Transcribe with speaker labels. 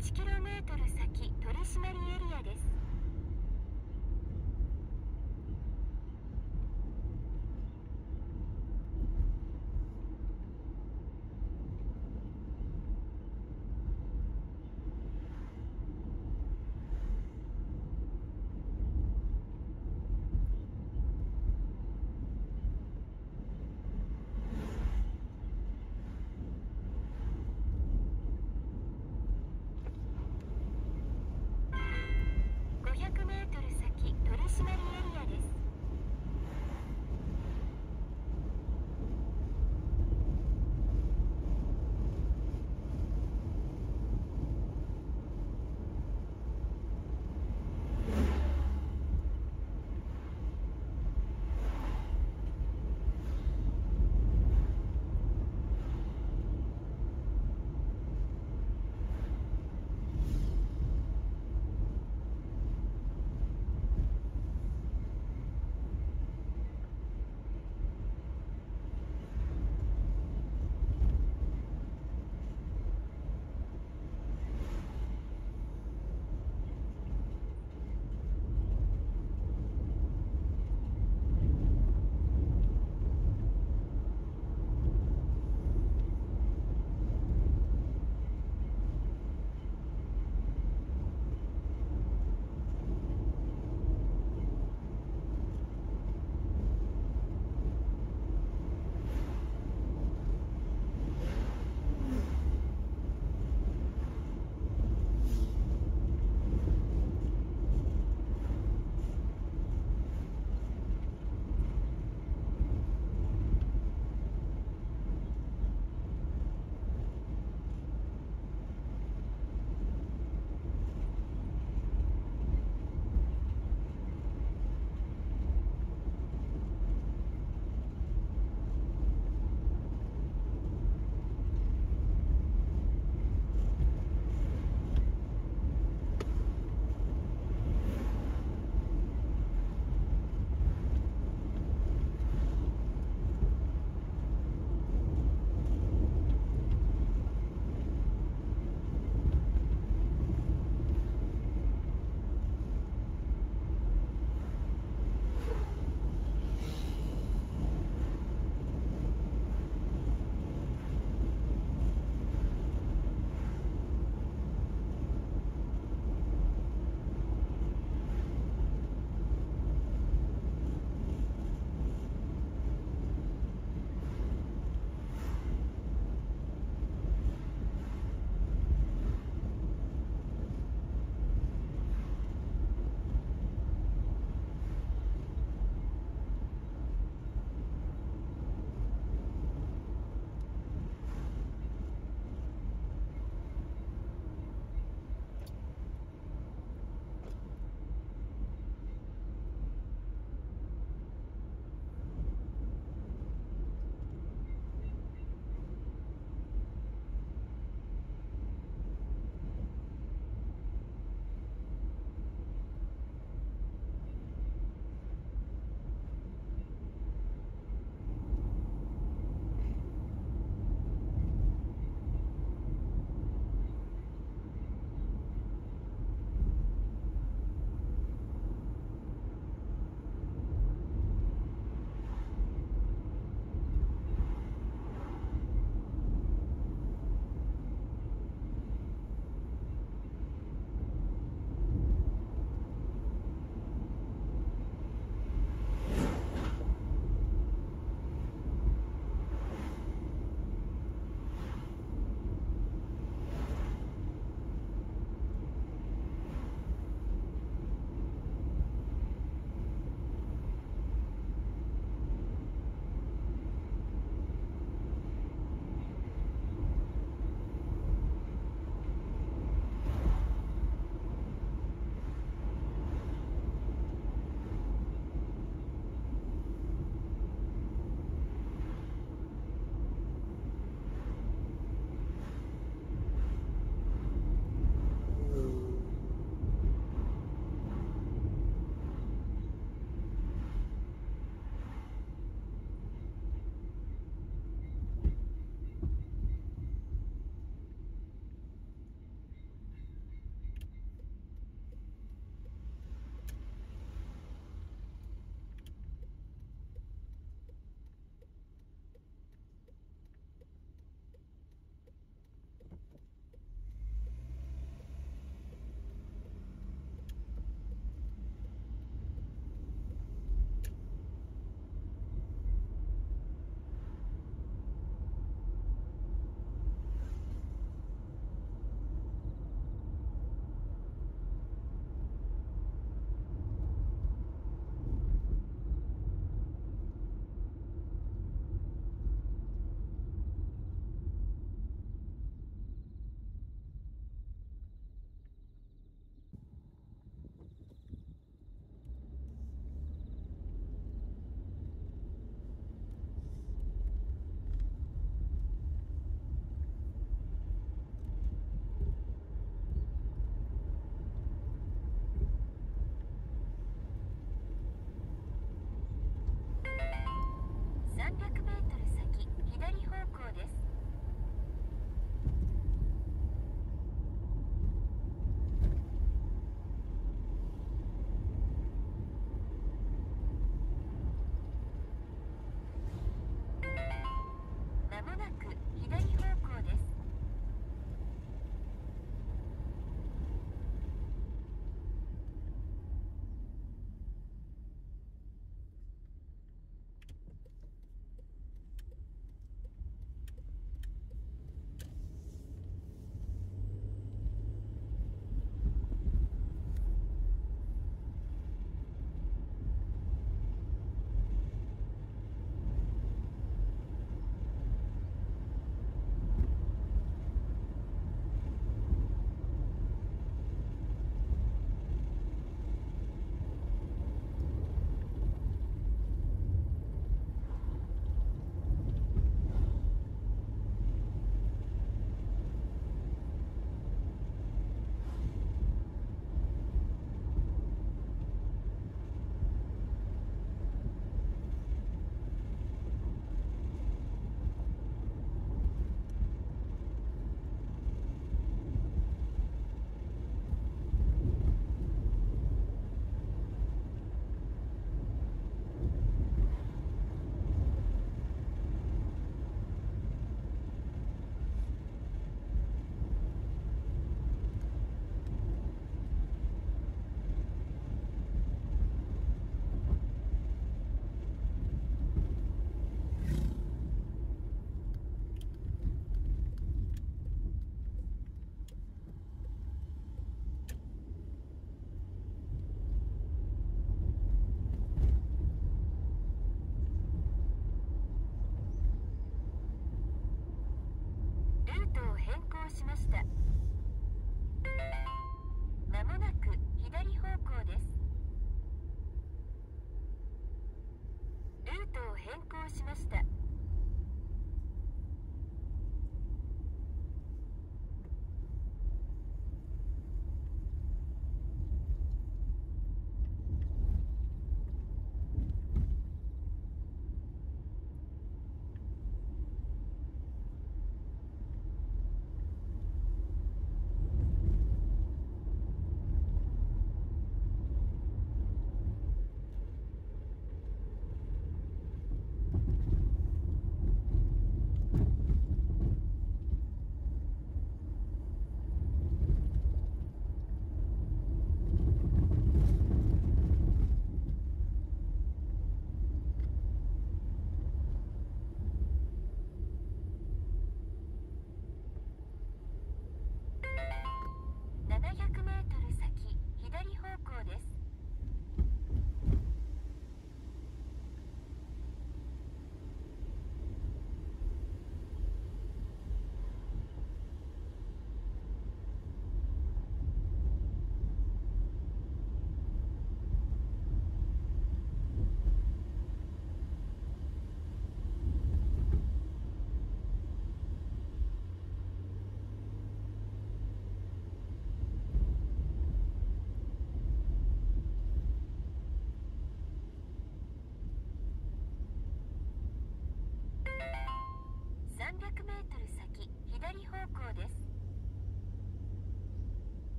Speaker 1: 1km 先取締エリアです。しました